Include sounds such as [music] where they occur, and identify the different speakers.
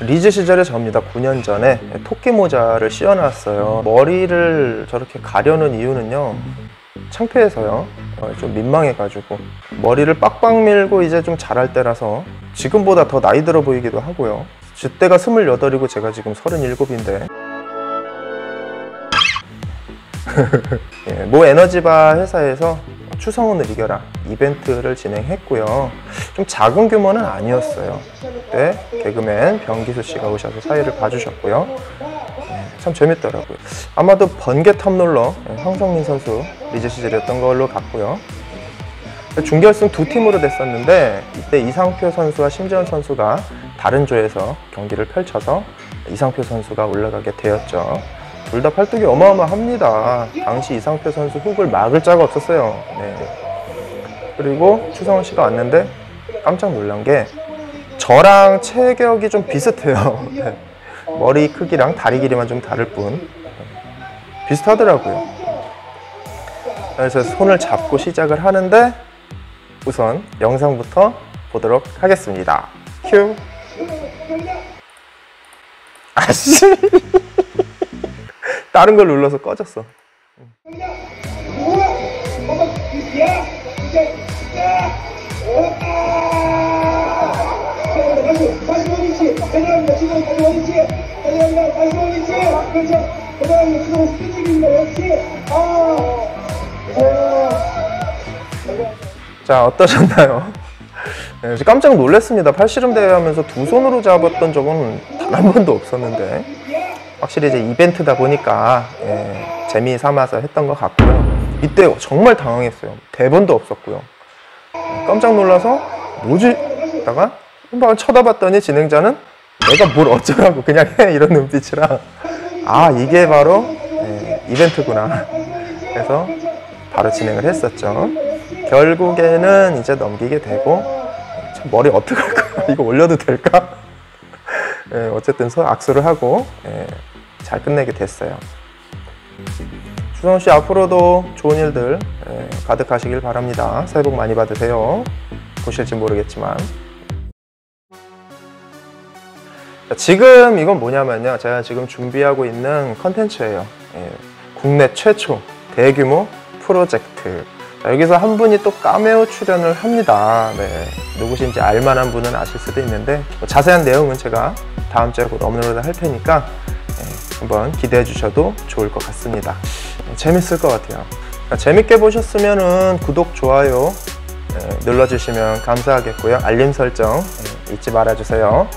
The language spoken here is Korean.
Speaker 1: 리즈 시절의 저입니다. 9년 전에 토끼 모자를 씌워놨어요. 머리를 저렇게 가려는 이유는요. 창피해서요. 어, 좀 민망해가지고 머리를 빡빡 밀고 이제 좀 자랄 때라서 지금보다 더 나이 들어 보이기도 하고요. 그때가 28이고 제가 지금 37인데 [laughs] 예, 모 에너지바 회사에서 추성훈을 이겨라 이벤트를 진행했고요. 좀 작은 규모는 아니었어요. 그때 개그맨 변기수 씨가 오셔서 사회를 봐주셨고요. 예, 참 재밌더라고요. 아마도 번개 top roller 예, 황성민 선수 리즈 시절이었던 걸로 같고요. 준결승 두 팀으로 됐었는데 이때 이상표 선수와 심재원 선수가 다른 조에서 경기를 펼쳐서 이상표 선수가 올라가게 되었죠. 둘 다 팔뚝이 어마어마합니다. 당시 이상표 선수 훅을 막을 자가 없었어요. 네. 그리고 추성훈 씨가 왔는데 깜짝 놀란 게 저랑 체격이 좀 비슷해요. [laughs] 네. 머리 크기랑 다리 길이만 좀 다를 뿐 비슷하더라고요. 그래서 손을 잡고 시작을 하는데 우선 영상부터 보도록 하겠습니다. 큐. 아씨. [laughs] 다른 걸 눌러서 꺼졌어. 자, 어떠셨나요? [laughs] 네, 깜짝 놀랐습니다. 팔씨름 대회 하면서 두 손으로 잡았던 적은 단 한 번도 없었는데 확실히 이제 이벤트다 보니까 예, 재미 삼아서 했던 것 같고요. 이때 정말 당황했어요. 대본도 없었고요. 깜짝 놀라서 뭐지? 다가 한번 쳐다봤더니 진행자는 내가 뭘 어쩌라고 그냥 해 이런 눈빛이라 아 이게 바로 예, 이벤트구나. 그래서 바로 진행을 했었죠. 결국에는 이제 넘기게 되고 참 머리 어떡할까? [laughs] 이거 올려도 될까? 예, 어쨌든 서 악수를 하고 예, 잘 끝내게 됐어요. 주성 씨 앞으로도 좋은 일들 예, 가득하시길 바랍니다. 새해 복 많이 받으세요. 보실지 모르겠지만 자, 지금 이건 뭐냐면요. 제가 지금 준비하고 있는 컨텐츠예요. 예, 국내 최초 대규모 프로젝트. 자, 여기서 한 분이 또 카메오 출연을 합니다. 네, 누구신지 알만한 분은 아실 수도 있는데 뭐 자세한 내용은 제가 다음 주에 곧 업로드 할 테니까 예, 한번 기대해 주셔도 좋을 것 같습니다. 예, 재밌을 것 같아요. 자, 재밌게 보셨으면 구독, 좋아요 예, 눌러주시면 감사하겠고요. 알림 설정 예, 잊지 말아주세요.